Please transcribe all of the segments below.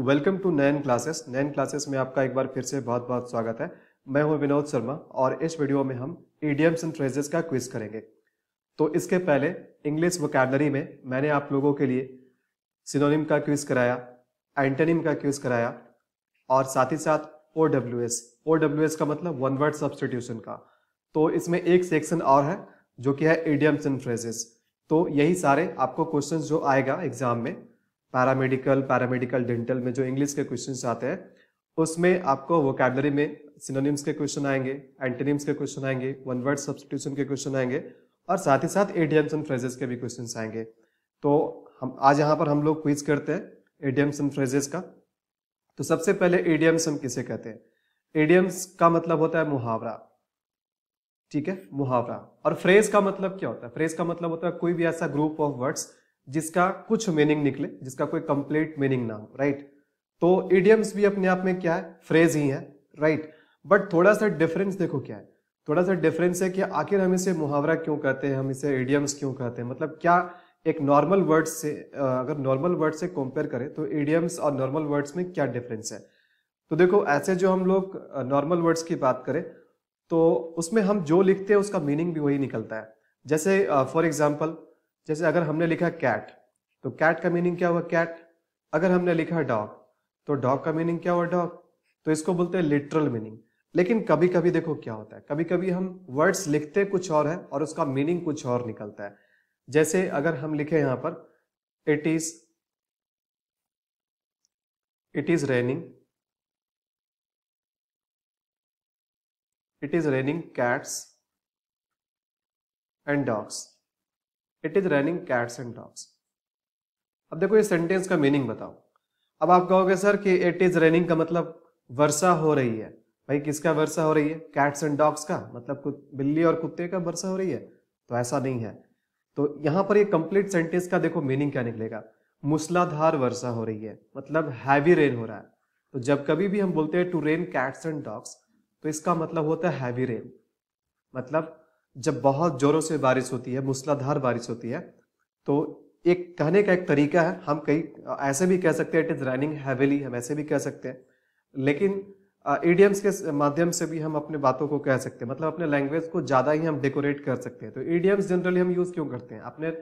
Welcome to Nain classes Nain classes में आपका एक बार फिर से बहुत बहुत स्वागत है। मैं हूँ विनोद शर्मा और इस वीडियो में हम ईडियम्स एंड फ्रेजेस का क्विज करेंगे। तो इसके पहले इंग्लिश वोकेबलरी में मैंने आप लोगों के लिए सिनोनिम का क्विज कराया एंटोनिम का क्विज कराया और साथ ही साथ O W S O W S का मतलब वन वर्ड सब्सटीट्यूशन का। तो इसमें एक सेक्शन और है जो कि है ईडियम्स एंड फ्रेजेस तो यही सारे आपको क्वेश्चन जो आएगा एग्ज़ाम में पैरामेडिकल पैरामेडिकल डेंटल में जो इंग्लिश के क्वेश्चन आते हैं, उसमें आपको वोकेबलरी में सिनोनिम्स के क्वेश्चन आएँगे एंटोनिम्स के क्वेश्चन आएँगे वन वर्ड सब्सटीट्यूशन के क्वेश्चन आएँगे, और साथ ही साथ एडियम्स एंड फ्रेजेस के भी क्वेश्चन आएँगे। तो हम, आज यहाँ पर हम लोग क्विज करते हैं एडियम्स एंड फ्रेजेस का। तो सबसे पहले एडियम्स हम किसे कहते हैं? एडियम्स का मतलब होता है मुहावरा। ठीक है? मुहावरा। और फ्रेज का मतलब क्या होता है? फ्रेज का मतलब होता है कोई भी ऐसा ग्रुप ऑफ़ वर्ड्स जिसका कुछ मीनिंग निकले, जिसका कोई कंप्लीट मीनिंग ना हो राइट तो इडियम्स भी अपने आप में क्या है? फ्रेज ही है राइट बट थोड़ा सा डिफरेंस देखो क्या है? थोड़ा सा डिफरेंस है कि आखिर हम इसे मुहावरा क्यों कहते हैं? हम इसे इडियम्स क्यों कहते हैं? मतलब क्या एक नॉर्मल वर्ड से अगर नॉर्मल वर्ड से कंपेयर करें तो इडियम्स और नॉर्मल वर्ड्स में क्या डिफरेंस है? तो देखो, ऐसे जो हम लोग नॉर्मल वर्ड्स की बात करें तो उसमें हम जो लिखते हैं, उसका मीनिंग भी वही निकलता है। जैसे फॉर एग्ज़ाम्पल जैसे अगर हमने लिखा कैट तो कैट का मीनिंग क्या हुआ कैट अगर हमने लिखा डॉग तो डॉग का मीनिंग क्या हुआ डॉग तो इसको बोलते हैं लिटरल मीनिंग लेकिन कभी कभी देखो क्या होता है? कभी कभी हम वर्ड्स लिखते कुछ और है और उसका मीनिंग कुछ और निकलता है. जैसे अगर हम लिखे यहाँ पर it is it is raining it is raining cats and dogs it is running cats and dogs अब देखो ये सेंटेंस का मीनिंग बताओ। अब आप कहोगे, सर, कि इट इज़ रेनिंग का मतलब वर्षा हो रही है। भाई, किसका वर्षा हो रही है? कैट्स एंड डॉग्स का? मतलब बिल्ली और कुत्ते का वर्षा हो रही है? तो ऐसा नहीं है। तो यहाँ पर ये कंप्लीट सेंटेंस का देखो मीनिंग क्या निकलेगा? मूसलाधार वर्षा हो रही है। मतलब हैवी रेन हो रहा है। तो जब कभी भी हम बोलते हैं to rain cats and dogs तो इसका मतलब होता है हैवी रेन मतलब जब बहुत जोरों से बारिश होती है, मूसलाधार बारिश होती है तो एक कहने का एक तरीका है, हम कई, ऐसे भी कह सकते हैं इट इज़ रनिंग हैविली हम ऐसे भी कह सकते हैं। लेकिन ईडियम्स के माध्यम से भी हम अपने बातों को कह सकते हैं मतलब अपने लैंग्वेज को ज़्यादा ही हम डेकोरेट कर सकते हैं। तो ईडियम्स जनरली हम यूज़ क्यों करते हैं? अपने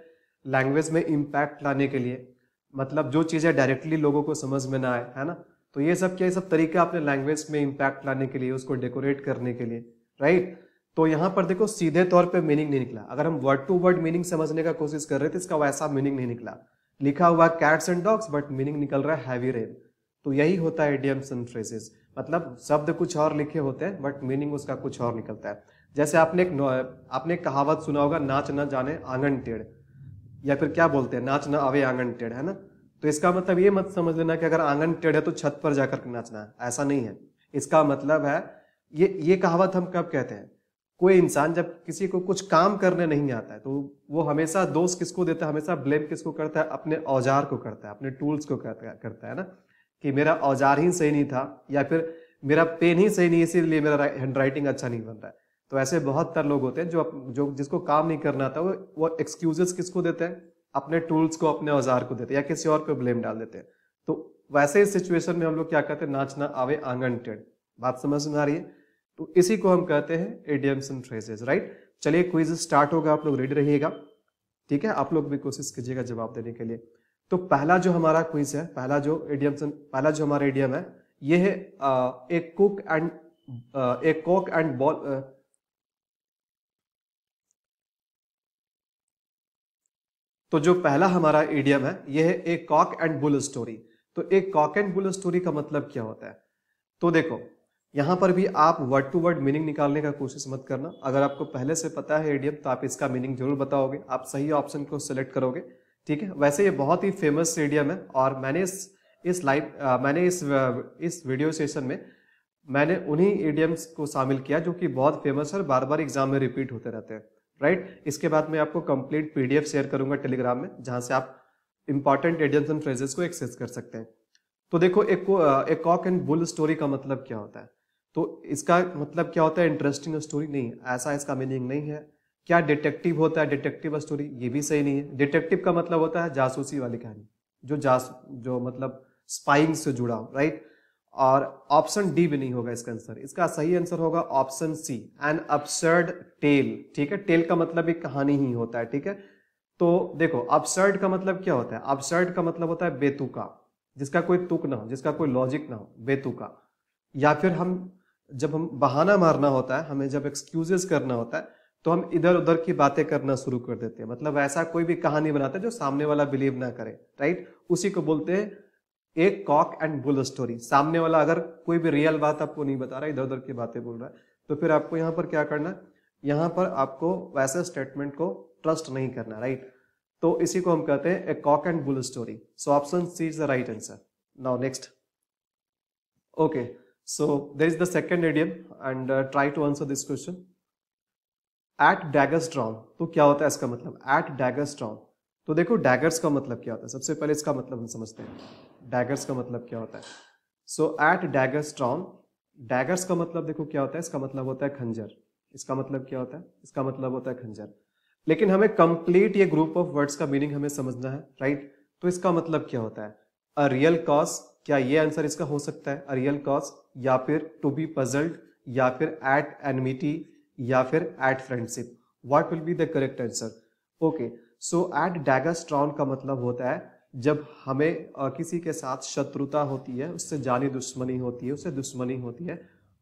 लैंग्वेज में इम्पैक्ट लाने के लिए। मतलब जो चीज़ें डायरेक्टली लोगों को समझ में ना आए, है ना? तो ये सब क्या, ये सब तरीका अपने लैंग्वेज में इम्पैक्ट लाने के लिए, उसको डेकोरेट करने के लिए राइट तो यहाँ पर देखो सीधे तौर पे मीनिंग नहीं निकला। अगर हम वर्ड टू वर्ड मीनिंग समझने का कोशिश कर रहे थे, इसका वैसा मीनिंग नहीं निकला। लिखा हुआ cats and dogs but meaning निकल रहा है हैवी रेन तो यही होता है इडियम्स एंड फ्रेजेस मतलब शब्द कुछ और लिखे होते हैं बट मीनिंग उसका कुछ और निकलता है। जैसे आपने एक आपने एक कहावत सुना होगा, नाच न जाने आँगन टेढ़। या फिर क्या बोलते हैं? नाच न आवे आँगन टेढ़, है ना? तो इसका मतलब ये मत समझ लेना कि अगर आँगन टेढ़ है तो छत पर जाकर नाचना है। ऐसा नहीं है। इसका मतलब है, ये ये कहावत हम कब कहते हैं? कोई इंसान जब किसी को कुछ काम करने नहीं आता है तो वो हमेशा दोष किसको देता है? हमेशा ब्लेम किसको करता है? अपने औज़ार को करता है, अपने टूल्स को करता है ना? कि मेरा औज़ार ही सही नहीं था, या फिर मेरा पेन ही सही नहीं, इसीलिए मेरा हैंड राइटिंग अच्छा नहीं बन रहा है। तो ऐसे बहुत तर लोग होते हैं जो जो जिसको काम नहीं करना आता, वो वो एक्सक्यूजेस किसको देते हैं? अपने टूल्स को, अपने औज़ार को देते हैं, या किसी और पे ब्लेम डाल देते हैं। तो वैसे इस सिचुएशन में हम लोग क्या कहते हैं? नाचना आवे आँगन टेढ़। बात समझ में आ रही है? तो इसी को हम कहते हैं एडियम्स एंड फ्रेजेस राइट चलिए क्विज स्टार्ट होगा, आप लोग रेडी रहिएगा। ठीक है? आप लोग भी कोशिश कीजिएगा जवाब देने के लिए। तो पहला जो हमारा क्विज है, पहला जो एडियम्स पहला जो हमारा एडियम है, ये है एक कुक एंड एक कोक एंड बॉल तो जो पहला हमारा एडियम है यह है एक कॉक एंड बुल स्टोरी तो एक कॉक एंड बुल स्टोरी का मतलब क्या होता है? तो देखो यहाँ पर भी आप वर्ड टू वर्ड मीनिंग निकालने का कोशिश मत करना। अगर आपको पहले से पता है एडियम तो आप इसका मीनिंग ज़रूर बताओगे। आप सही ऑप्शन को सिलेक्ट करोगे, ठीक है? वैसे ये बहुत ही फ़ेमस एडियम है, और मैंने इस इस लाइव मैंने इस इस वीडियो सेशन में मैंने उन्हीं एडियम्स को शामिल किया, जो कि बहुत फ़ेमस है और बार बार एग्ज़ाम में रिपीट होते रहते हैं राइट इसके बाद मैं आपको कंप्लीट पीडीएफ शेयर करूँगा टेलीग्राम में, जहाँ से आप इंपॉर्टेंट एडियम्स एंड फ्रेजेस को एक्सेस कर सकते हैं। तो देखो, एक एक कॉक एंड बुल स्टोरी का मतलब क्या होता है? तो इसका मतलब क्या होता है? इंटरेस्टिंग स्टोरी नहीं ऐसा इसका मीनिंग नहीं है। क्या डिटेक्टिव होता है? डिटेक्टिव स्टोरी ये भी सही नहीं है। डिटेक्टिव का मतलब होता है जासूसी वाली कहानी, जो जास, जो मतलब स्पाइंग से जुड़ा हो राइट और ऑप्शन डी भी नहीं होगा इसका आंसर इसका सही आंसर होगा option C an absurd tale ठीक है? टेल का मतलब एक कहानी ही होता है, ठीक है? तो देखो अपसर्ड का मतलब क्या होता है? अपसर्ड का मतलब होता है बेतुका, जिसका कोई तुक ना हो, जिसका कोई लॉजिक ना हो, बेतुका। या फिर हम जब हम बहाना मारना होता है, हमें जब एक्सक्यूजेस करना होता है तो हम इधर उधर की बातें करना शुरू कर देते हैं। मतलब ऐसा कोई भी कहानी बनाते हैं जो सामने वाला बिलीव ना करे राइट उसी को बोलते हैं, एक कॉक एंड बुल स्टोरी सामने वाला अगर कोई भी रियल बात आपको नहीं बता रहा इधर उधर की बातें बोल रहा है तो फिर आपको यहाँ पर क्या करना, यहाँ पर आपको वैसे स्टेटमेंट को ट्रस्ट नहीं करना राइट तो इसी को हम कहते हैं a cock and bull story so option C is the right answer now next okay so there is the second idiom and try to answer this question at daggers drawn तो क्या होता है इसका मतलब? एट डैगर्स ड्रॉन तो देखो daggers का मतलब क्या होता है? सबसे पहले इसका मतलब हम समझते हैं। डैगर्स का मतलब क्या होता है? So at daggers drawn daggers का मतलब देखो क्या होता है? इसका मतलब होता है खंजर। इसका मतलब क्या होता है? इसका मतलब होता है खंजर। लेकिन हमें कंप्लीट ये ग्रुप ऑफ़ वर्ड्स का मीनिंग हमें समझना है राइट तो इसका मतलब क्या होता है? अ रियल कॉज क्या ये आंसर इसका हो सकता है? रियल कॉज या फिर टू बी पजल्ड या फिर एट एनमिटी या फिर at friendship what will be the correct answer okay so at daggers drawn का मतलब होता है जब हमें किसी के साथ शत्रुता होती है, उससे जानी दुश्मनी होती है, उससे दुश्मनी होती है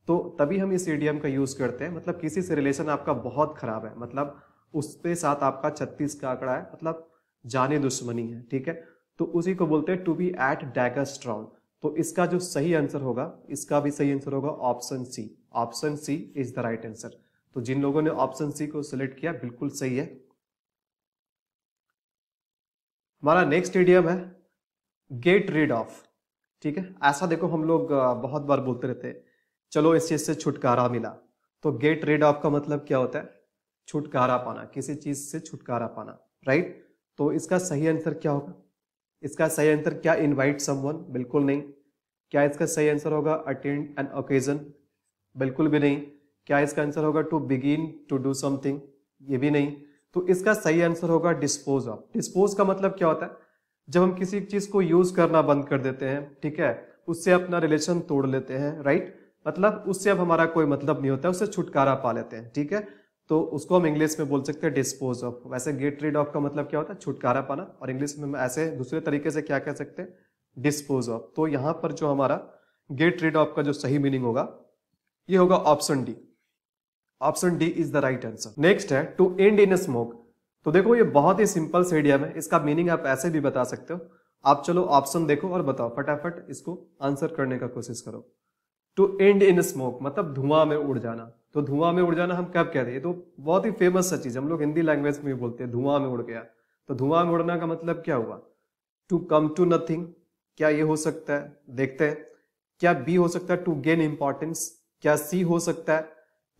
तो तभी हम इस एडियम का यूज़ करते हैं। मतलब किसी से रिलेशन आपका बहुत खराब है। मतलब उसके साथ आपका छत्तीस का आंकड़ा है। मतलब जाने दुश्मनी है, ठीक है? तो उसी को बोलते हैं टू बी एट डैगास्ट्रॉन तो इसका जो सही आंसर होगा, इसका भी सही आंसर होगा option C. Option C is the right answer तो जिन लोगों ने ऑप्शन सी को सिलेक्ट किया, बिल्कुल सही है। हमारा नेक्स्ट एडियम है गेट रीड ऑफ़ ठीक है? ऐसा देखो हम लोग बहुत बार बोलते रहते हैं, चलो इस चीज़ से छुटकारा मिला। तो गेट रीड ऑफ़ का मतलब क्या होता है? छुटकारा पाना, किसी चीज़ से छुटकारा पाना राइट तो इसका सही आंसर क्या होगा? इसका सही आंसर क्या इनवाइट समवन बिल्कुल नहीं। क्या इसका सही आंसर होगा? अटेंड एन ओकेजन बिल्कुल भी नहीं। क्या इसका आंसर होगा? To begin to do something ये भी नहीं। तो इसका सही आंसर होगा डिस्पोज ऑफ़ डिस्पोज का मतलब क्या होता है? जब हम किसी चीज़ को यूज़ करना बंद कर देते हैं, ठीक है? उससे अपना रिलेशन तोड़ लेते हैं राइट मतलब उससे अब हमारा कोई मतलब नहीं होता है उससे छुटकारा पा लेते हैं, ठीक है? तो उसको हम इंग्लिश में बोल सकते हैं डिस्पोज ऑफ़ वैसे गेट रीड ऑफ़ का मतलब क्या होता है? छुटकारा पाना। और इंग्लिश में हम ऐसे दूसरे तरीके से क्या कह सकते हैं? डिस्पोज ऑफ़ तो यहाँ पर जो हमारा गेट रीड ऑफ़ का जो सही मीनिंग होगा, ये होगा option D option D is the right answer next है टू एंड इन स्मोक तो देखो, ये बहुत ही सिंपल से एडियम है इसका मीनिंग आप ऐसे भी बता सकते हो। आप चलो ऑप्शन देखो और बताओ। फटाफट इसको आंसर करने का कोशिश करो। टू एंड इन स्मोक मतलब धुआँ में उड़ जाना। तो धुआँ में उड़ जाना हम कब कहते हैं? तो बहुत ही फ़ेमस सा चीज़ हम लोग हिंदी लैंग्वेज में भी बोलते हैं, धुआँ में उड़ गया। तो धुआँ में उड़ना का मतलब क्या हुआ? टू कम टू नथिंग क्या ये हो सकता है? देखते हैं। क्या बी हो सकता है? टू गेन इंपॉर्टेंस क्या सी हो सकता है?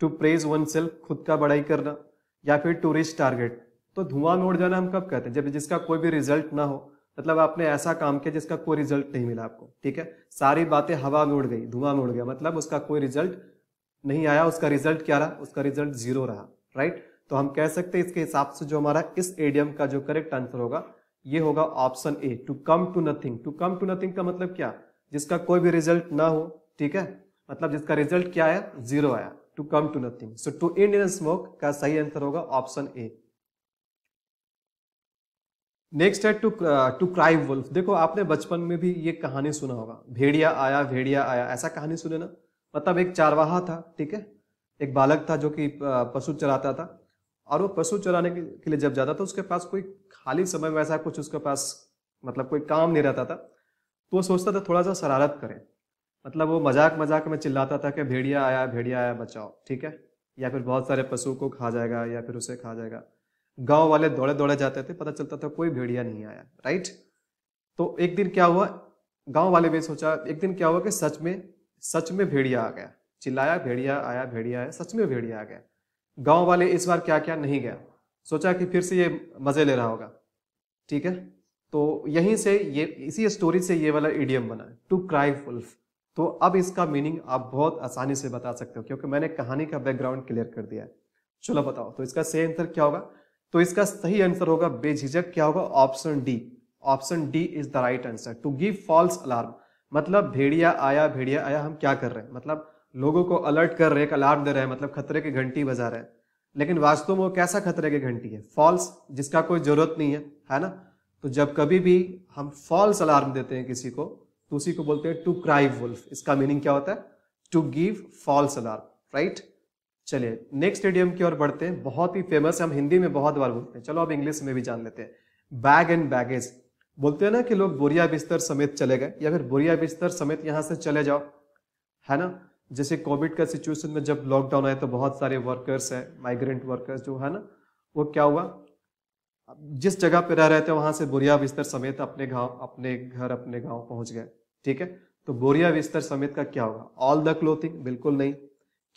टू प्रेज वन सेल्फ खुद का बड़ाई करना, या फिर टू रिच टारगेट तो धुआँ में उड़ जाना हम कब कहते हैं? जब जिसका कोई भी रिज़ल्ट ना हो मतलब आपने ऐसा काम किया जिसका कोई रिज़ल्ट नहीं मिला आपको, ठीक है? सारी बातें हवा में उड़ गई, धुआँ में उड़ गया मतलब उसका कोई रिज़ल्ट नहीं आया, उसका रिज़ल्ट क्या रहा? उसका रिज़ल्ट ज़ीरो रहा राइट तो हम कह सकते हैं इसके हिसाब से जो हमारा इस एडियम का जो करेक्ट आंसर होगा, ये होगा option A to come to nothing to come to nothing का मतलब क्या? जिसका कोई भी रिज़ल्ट ना हो, ठीक है? मतलब जिसका रिज़ल्ट क्या आया? ज़ीरो आया। To come to nothing so to end in smoke का सही आंसर होगा ऑप्शन ए नेक्स्ट है टू टू क्राई वुल्फ देखो, आपने बचपन में भी ये कहानी सुना होगा। भेड़िया आया भेड़िया आया। ऐसा कहानी सुने ना? मतलब एक चारवाहा था, ठीक है? एक बालक था जो कि पशु चराता था। और वो पशु चराने के लिए जब जाता था, उसके पास कोई खाली समय में वैसा कुछ उसके पास मतलब कोई काम नहीं रहता था। तो वो सोचता था थोड़ा सा शरारत करें। मतलब वो मज़ाक मज़ाक में चिल्लाता था कि भेड़िया आया भेड़िया आया, बचाओ, ठीक है? या फिर बहुत सारे पशु को खा जाएगा, या फिर उसे खा जाएगा। गाँव वाले दौड़े दौड़े जाते थे, पता चलता था कोई भेड़िया नहीं आया, राइट? तो एक दिन क्या हुआ? गाँव वाले भी सोचा, एक दिन क्या हुआ कि सच में सच में भेड़िया आ गया। चिल्लाया, भेड़िया आया भेड़िया आया, सच में भेड़िया आ गया। गाँव वाले इस बार क्या क्या नहीं गया सोचा कि फिर से ये मज़े ले रहा होगा। ठीक है? तो यहीं से ये, इसी स्टोरी से ये वाला इडियम बना टू क्राई फुल्फ तो अब इसका मीनिंग आप बहुत आसानी से बता सकते हो, क्योंकि मैंने कहानी का बैकग्राउंड क्लियर कर दिया है। चलो बताओ तो इसका सही आंसर क्या होगा? तो इसका सही आंसर होगा, बेझिझक क्या होगा? Option D option D is the right answer to give false alarm मतलब भेड़िया आया भेड़िया आया, हम क्या कर रहे हैं? मतलब लोगों को अलर्ट कर रहे हैं अलार्म दे रहे हैं मतलब खतरे की घंटी बजा रहे हैं। लेकिन वास्तव में वो कैसा खतरे की घंटी है? फॉल्स जिसका कोई ज़रूरत नहीं है है ना? तो जब कभी भी हम फॉल्स अलार्म देते हैं किसी को तो उसी को बोलते हैं टू क्राई वुल्फ इसका मीनिंग क्या होता है? To give false alarm right चलिए नेक्स्ट स्टेडियम की ओर बढ़ते हैं। बहुत ही फ़ेमस हम हिंदी में बहुत बार बोलते हैं। चलो अब इंग्लिश में भी जान लेते हैं। बैग एंड बैगेज बोलते हैं ना कि लोग बोरिया बिस्तर समेत चले गए, या फिर बोरिया बिस्तर समेत यहाँ से चले जाओ। है ना? जैसे कोविड का सिचुएशन में जब लॉकडाउन आया तो बहुत सारे वर्कर्स है माइग्रेंट वर्कर्स जो, है ना? वो क्या हुआ? जिस जगह पे रह रहे थे वहाँ से बोरिया बिस्तर समेत अपने गाँव, अपने घर, अपने गाँव पहुँच गए। ठीक है? तो बोरिया बिस्तर समेत का क्या होगा? ऑल द क्लोथिंग बिल्कुल नहीं।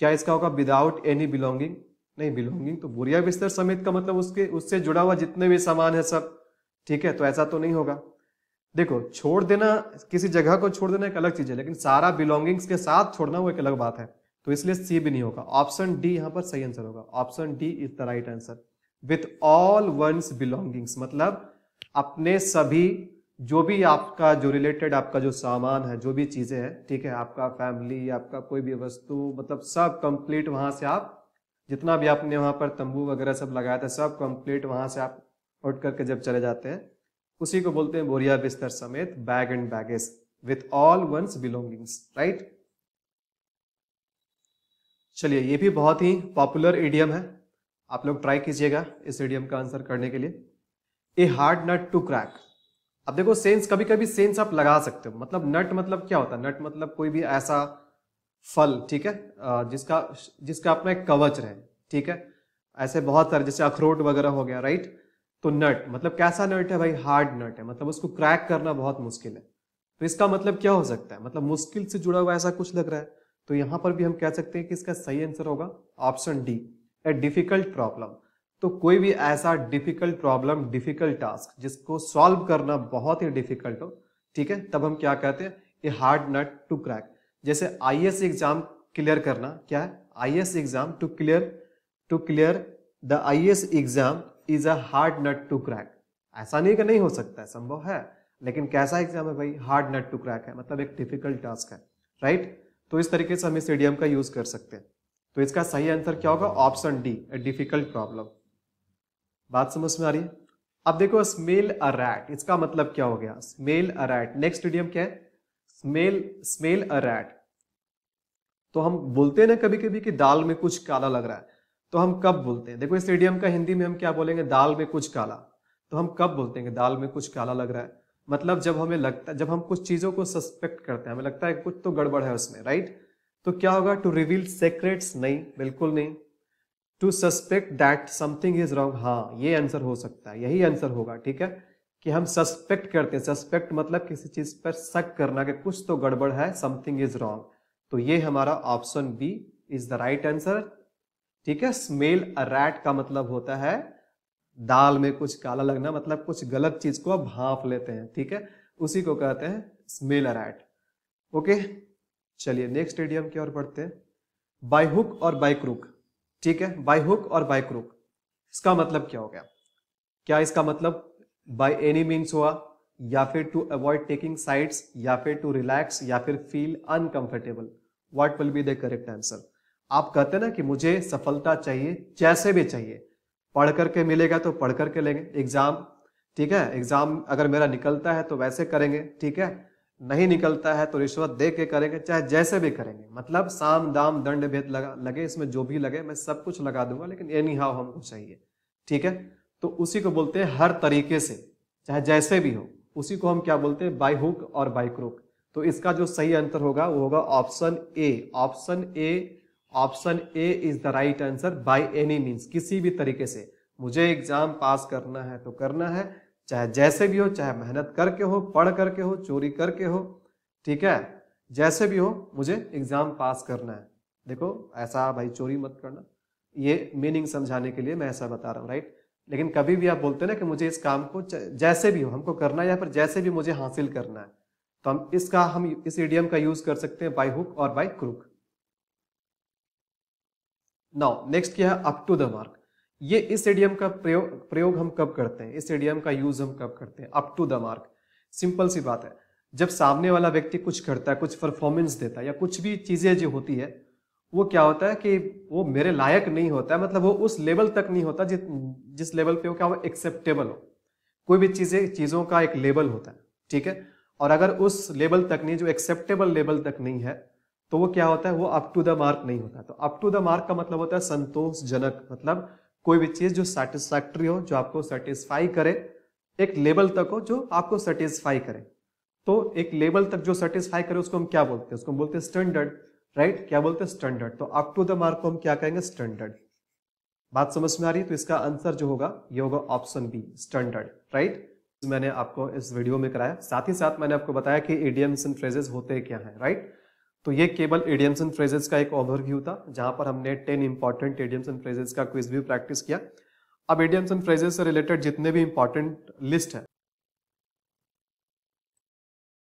क्या इसका होगा? विदाउट एनी बिलोंगिंग नहीं बिलोंगिंग तो बोरिया बिस्तर समेत का मतलब उसके, उससे जुड़ा हुआ जितने भी सामान है सब। ठीक है तो ऐसा तो नहीं होगा। देखो, छोड़ देना, किसी जगह को छोड़ देना एक अलग चीज़ है, लेकिन सारा बिलोंगिंग्स के साथ छोड़ना वो एक अलग बात है। तो इसलिए सी भी नहीं होगा। ऑप्शन डी यहाँ पर सही आंसर होगा। Option D is the right answer with all one's belongings मतलब अपने सभी, जो भी आपका, जो रिलेटेड आपका जो सामान है, जो भी चीज़ें हैं, ठीक है, आपका फैमिली आपका कोई भी वस्तु मतलब सब कंप्लीट वहाँ से आप, जितना भी आपने वहाँ पर तंबू वगैरह सब लगाया था, सब कंप्लीट वहाँ से आप उठ करके जब चले जाते हैं, उसी को बोलते हैं बोरिया बिस्तर समेत bag and baggage with all one's belongings, right? चलिए, ये भी बहुत ही पॉपुलर एडियम है। आप लोग ट्राई कीजिएगा इस एडियम का आंसर करने के लिए। A hard nut to crack. अब देखो, सेंस कभी कभी सेंस आप लगा सकते हो। मतलब नट मतलब क्या होता है? नट मतलब कोई भी ऐसा फल, ठीक है? जिसका जिसका अपना एक कवच रहे, ठीक है? ऐसे बहुत सारे, जैसे अखरोट वगैरह हो गया, राइट? तो नट मतलब कैसा नट है भाई? हार्ड नट है। मतलब उसको क्रैक करना बहुत मुश्किल है। तो इसका मतलब क्या हो सकता है? मतलब मुश्किल से जुड़ा हुआ ऐसा कुछ लग रहा है? तो यहाँ पर भी हम कह सकते हैं कि इसका सही आंसर होगा option D a difficult problem तो कोई भी ऐसा डिफ़िकल्ट प्रॉब्लम डिफ़िकल्ट टास्क जिसको सॉल्व करना बहुत ही डिफ़िकल्ट हो, ठीक है? तब हम क्या कहते हैं? A hard nut to crack जैसे आई एग्ज़ाम क्लियर करना, क्या है? I exam to clear to clear the I exam is a hard nut to crack ऐसा नहीं कि नहीं हो सकता है, संभव है, लेकिन कैसा एग्ज़ाम है भाई? हार्ड नट टू क्रैक है मतलब एक डिफ़िकल्ट टास्क है राइट तो इस तरीके से हम इस एडियम का यूज़ कर सकते हैं। तो इसका सही आंसर क्या होगा? ऑप्शन डी डिफ़िकल्ट प्रॉब्लम बात समझ में आ रही है? अब देखो स्मेल अ रैट इसका मतलब क्या हो गया? Smell a rat next idiom क्या है? स्मेल स्मेल अ रैट तो हम बोलते हैं ना कभी कभी कि दाल में कुछ काला लग रहा है। तो हम कब बोलते हैं? देखो, इस स्टेडियम का हिंदी में हम क्या बोलेंगे? दाल में कुछ काला। तो हम कब बोलते हैं दाल में कुछ काला लग रहा है? मतलब जब हमें लगता है जब हम कुछ चीज़ों को सस्पेक्ट करते हैं, हमें लगता है कुछ तो गड़बड़ है उसमें राइट तो क्या होगा? टू रिवील सेक्रेट्स नहीं, बिल्कुल नहीं। To suspect that something is wrong हाँ ये आंसर हो सकता है, यही आंसर होगा, ठीक है? कि हम सस्पेक्ट करते हैं। सस्पेक्ट मतलब किसी चीज़ पर शक करना कि कुछ तो गड़बड़ है समथिंग इज़ रॉन्ग तो ये हमारा option B is the right answer ठीक है? स्मेल अ रैट का मतलब होता है दाल में कुछ काला लगना मतलब कुछ गलत चीज़ को आप भाप लेते हैं, ठीक है? उसी को कहते हैं स्मेल अ रैट ओके चलिए नेक्स्ट एडियम की ओर बढ़ते हैं. बाय हुक और बाय क्रुक ठीक है? बाय हुक और बाय क्रुक इसका मतलब क्या हो गया? क्या इसका मतलब बाय एनी मीन्स हुआ? या फिर टू अवॉइड टेकिंग साइड्स या फिर टू रिलैक्स या फिर feel uncomfortable what will be the correct answer आप कहते ना कि मुझे सफलता चाहिए, जैसे भी चाहिए। पढ़ करके मिलेगा तो पढ़ करके लेंगे। एग्ज़ाम ठीक है? एग्ज़ाम अगर मेरा निकलता है तो वैसे करेंगे, ठीक है? नहीं निकलता है तो रिश्वत दे के करेंगे, चाहे जैसे भी करेंगे। मतलब साम, दाम, दंड, भेद लगा, लगे, इसमें जो भी लगे, मैं सब कुछ लगा दूँगा, लेकिन एनी हाउ हमको चाहिए, ठीक है? तो उसी को बोलते हैं हर तरीके से, चाहे जैसे भी हो, उसी को हम क्या बोलते हैं? बाई हुक और बाई क्रुक तो इसका जो सही आंसर होगा, वो होगा option A option A option A is the right answer by any means किसी भी तरीके से। मुझे एग्ज़ाम पास करना है तो करना है, चाहे जैसे भी हो, चाहे मेहनत करके हो, पढ़ करके हो, चोरी करके हो, ठीक है? जैसे भी हो, मुझे एग्ज़ाम पास करना है। देखो, ऐसा भाई चोरी मत करना। ये मीनिंग समझाने के लिए मैं ऐसा बता रहा हूँ राइट लेकिन कभी भी आप बोलते ना कि मुझे इस काम को जैसे भी हो, हमको करना है या फिर जैसे भी मुझे हासिल करना है तो हम इसका, हम इस एडियम का यूज़ कर सकते हैं बाई हुक और बाई क्रुक नाउ नेक्स्ट क्या है? अप टू द मार्क ये इस एडियम का प्रयोग प्रयोग हम कब करते हैं? इस एडियम का यूज़ हम कब करते हैं? Up to the mark simple सी बात है। जब सामने वाला व्यक्ति कुछ करता है, कुछ परफॉर्मेंस देता है, या कुछ भी चीज़ें जो होती है, वो क्या होता है कि वो मेरे लायक नहीं होता है। मतलब वो उस लेवल तक नहीं होता जिस जिस लेवल पे वो क्या वो एक्सेप्टेबल हो। कोई भी चीज़ें, चीज़ों का एक लेवल होता है। ठीक है? और अगर उस लेवल तक नहीं, जो एक्सेप्टेबल लेवल तक नहीं है तो वो क्या होता है? वो अप टू द मार्क नहीं होता। तो अप टू द मार्क का मतलब होता है संतोषजनक। मतलब कोई भी चीज़ जो सेटिस्फैक्ट्री हो, जो आपको सेटिस्फाई करे, एक लेवल तक हो जो आपको सेटिस्फाई करे। तो एक लेवल तक जो सेटिस्फाई करे, उसको हम क्या बोलते हैं? उसको हम बोलते हैं स्टैंडर्ड राइट क्या बोलते हैं? स्टैंडर्ड तो अप टू द मार्क को हम क्या कहेंगे? स्टैंडर्ड बात समझ में आ रही है? तो इसका आंसर जो होगा, ये होगा ऑप्शन बी स्टैंडर्ड राइट मैंने आपको इस वीडियो में कराया। साथ ही साथ मैंने आपको बताया कि एडियम्स एंड फ्रेजेस होते क्या हैं राइट तो ये केवल एडियम्स एंड फ्रेजेस का एक ओवरव्यू था, जहाँ पर हमने ten important idioms and phrases का क्विज भी प्रैक्टिस किया। अब एडियम्स एंड फ्रेजेस से रिलेटेड जितने भी इंपॉर्टेंट लिस्ट है